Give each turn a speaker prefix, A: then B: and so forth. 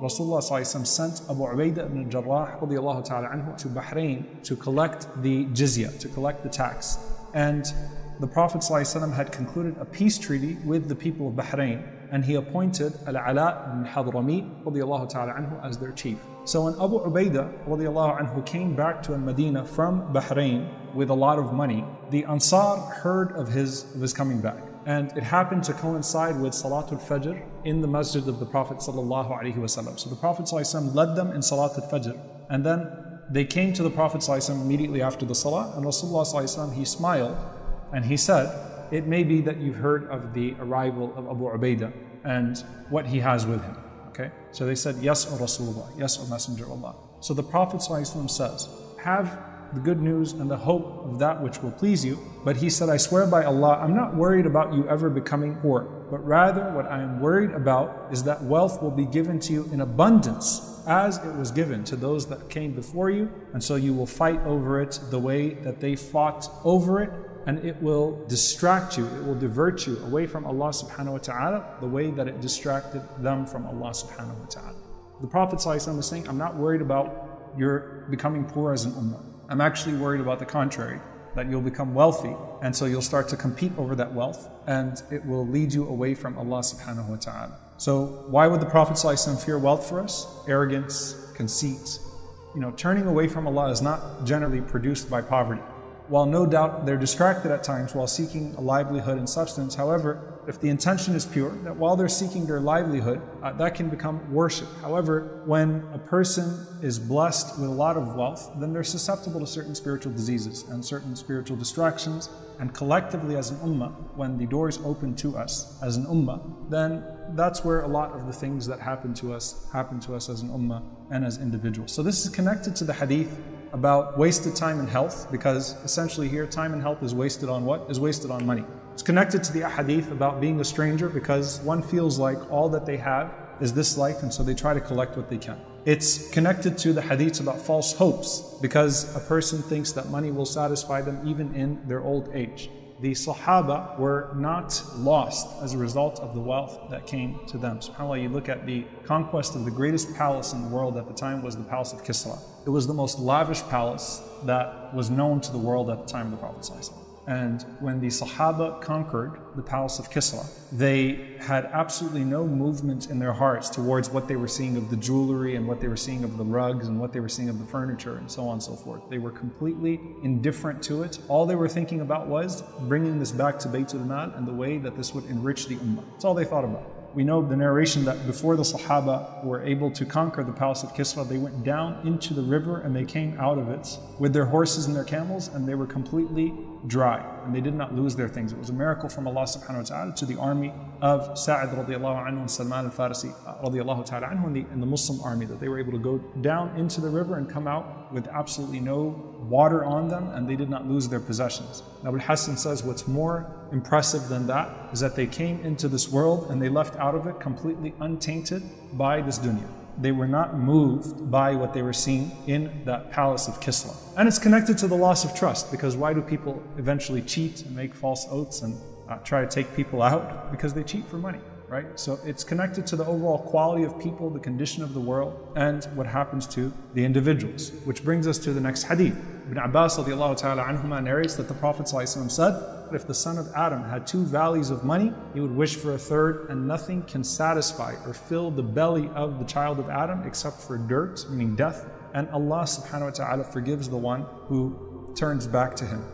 A: Rasulullah ﷺ sent Abu Ubaidah ibn Jarrah ta'ala anhu to Bahrain to collect the jizya, to collect the tax. And the Prophet ﷺ had concluded a peace treaty with the people of Bahrain and he appointed Al-Ala ibn Hadrami radiallahu ta'ala anhu as their chief. So when Abu Ubaidah radiallahu anhu came back to Medina from Bahrain with a lot of money, the Ansar heard of his, of his coming back And it happened to coincide with Salatul Fajr in the masjid of the Prophet sallallahu alaihi wasallam. So the Prophet ﷺ led them in Salatul Fajr. And then they came to the Prophet ﷺ immediately after the Salah. And Rasulullah ﷺ, he smiled and he said, it may be that you've heard of the arrival of Abu Ubaidah and what he has with him. Okay? So they said, Yes, O Rasulullah, yes, O Messenger of Allah. So the Prophet ﷺ says, Have the good news and the hope of that which will please you. But he said, I swear by Allah, I'm not worried about you ever becoming poor, but rather what I am worried about is that wealth will be given to you in abundance as it was given to those that came before you. And so you will fight over it the way that they fought over it and it will distract you, it will divert you away from Allah subhanahu wa ta'ala the way that it distracted them from Allah subhanahu wa ta'ala. The Prophet is saying, I'm not worried about your becoming poor as an ummah. I'm actually worried about the contrary, that you'll become wealthy and so you'll start to compete over that wealth and it will lead you away from Allah subhanahu wa ta'ala. So why would the Prophet fear wealth for us? Arrogance, conceit. You know, turning away from Allah is not generally produced by poverty while no doubt they're distracted at times while seeking a livelihood and substance, however, if the intention is pure, that while they're seeking their livelihood, uh, that can become worship. However, when a person is blessed with a lot of wealth, then they're susceptible to certain spiritual diseases and certain spiritual distractions. And collectively, as an ummah, when the doors open to us as an ummah, then that's where a lot of the things that happen to us happen to us as an ummah and as individuals. So this is connected to the hadith about wasted time and health because essentially here time and health is wasted on what? Is wasted on money. It's connected to the hadith about being a stranger because one feels like all that they have is this life and so they try to collect what they can. It's connected to the hadiths about false hopes because a person thinks that money will satisfy them even in their old age the Sahaba were not lost as a result of the wealth that came to them. SubhanAllah, you look at the conquest of the greatest palace in the world at the time was the palace of Kisra. It was the most lavish palace that was known to the world at the time of the Prophet. And when the Sahaba conquered the palace of Kisra, they had absolutely no movement in their hearts towards what they were seeing of the jewelry and what they were seeing of the rugs and what they were seeing of the furniture and so on and so forth. They were completely indifferent to it. All they were thinking about was bringing this back to Baytul Mal and the way that this would enrich the Ummah. That's all they thought about we know the narration that before the Sahaba were able to conquer the palace of Kisra, they went down into the river and they came out of it with their horses and their camels and they were completely dry and they did not lose their things. It was a miracle from Allah subhanahu wa ta'ala to the army of Sa'd radiallahu anhu and Salman al-Farisi radiallahu ta'ala anhu and the, and the Muslim army that they were able to go down into the river and come out with absolutely no water on them and they did not lose their possessions. Abu Hassan says what's more impressive than that is that they came into this world and they left out of it completely untainted by this dunya. They were not moved by what they were seeing in that palace of Kisra. And it's connected to the loss of trust because why do people eventually cheat and make false oaths and uh, try to take people out? Because they cheat for money right? So it's connected to the overall quality of people, the condition of the world, and what happens to the individuals. Which brings us to the next hadith. Ibn Abbas anhuma narrates that the Prophet said, if the son of Adam had two valleys of money, he would wish for a third, and nothing can satisfy or fill the belly of the child of Adam except for dirt, meaning death. And Allah subhanahu wa ta'ala forgives the one who turns back to him.